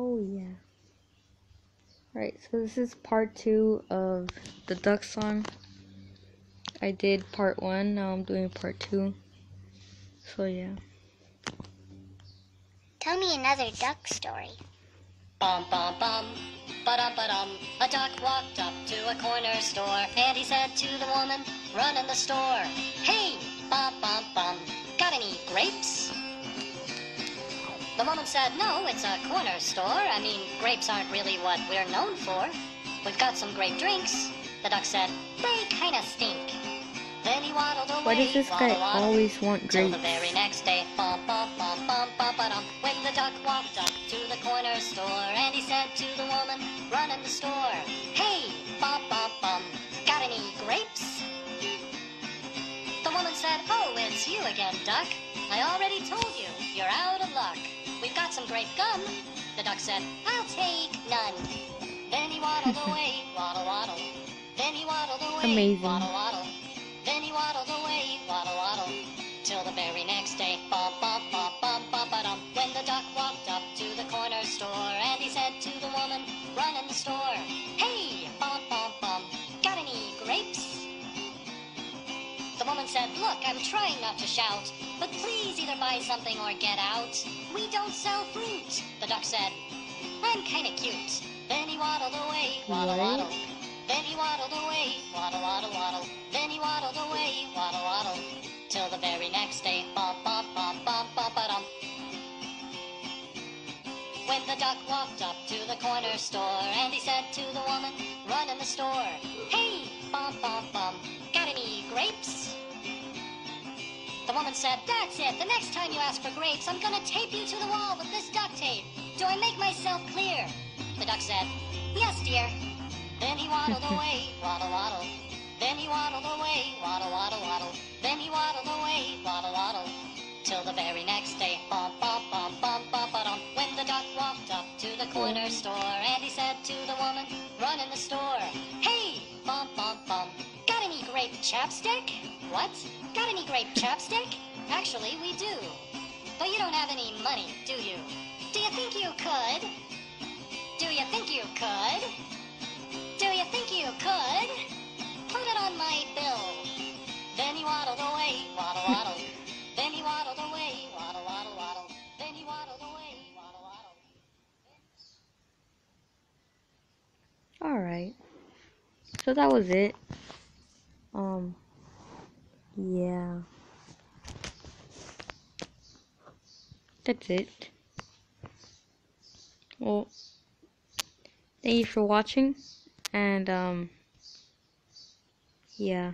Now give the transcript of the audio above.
Oh, right, so this is part two of the duck song. I did part one, now I'm doing part two. So yeah. Tell me another duck story. Bum bum bum, ba-dum ba-dum. A duck walked up to a corner store, and he said to the woman running the store, Hey, The uh, woman said, No, it's a corner store. I mean, grapes aren't really what we're known for. We've got some grape drinks. The duck said, They kinda stink. Then he waddled away. Why does this guy always want grapes? the very next day, bum bum bum bum bum ba-dum. When the duck walked up to the corner store, and he said to the woman running the store, Hey, bum bum bum, got any grapes? The woman said, Oh, it's you again, duck. I already told you, you're out of luck. We've some grape gum. The duck said, I'll take none. Then he waddled away, waddle waddle. Then he waddled away, Amazing. waddle waddle. Then he waddled away, waddle waddle. Till the very next day, bum bum bum bum bum ba dum. When the duck walked up to the corner store, and he said to the woman run in the store, said, Look, I'm trying not to shout, but please either buy something or get out. We don't sell fruit. The duck said, I'm kinda cute. Then he waddled away, waddle waddle. Then he waddled away, waddle waddle waddle. Then he waddled away, waddle waddle. Till the very next day, bum bum bum bum bum ba dum. When the duck walked up to the corner store, and he said to the woman running the store, Hey, bum bum bum, Woman said, That's it. The next time you ask for grapes, I'm gonna tape you to the wall with this duct tape. Do I make myself clear? The duck said, Yes, dear. Then he waddled away, waddle waddle. Then he waddled away, waddle waddle waddle. Then he waddled away, waddle waddle. Till the very next day, bum bum bum bum bum ba dum. When the duck walked up to the corner store, and he said to the woman running the store, chapstick? What? Got any grape chapstick? Actually, we do. But you don't have any money, do you? Do you think you could? Do you think you could? Do you think you could? Put it on my bill. Then he waddled away, waddle waddle. then he waddled away, waddle waddle waddle. Then he waddled away, waddle waddle. Alright. So that was it. Um, yeah. That's it. Well, thank you for watching, and, um, yeah.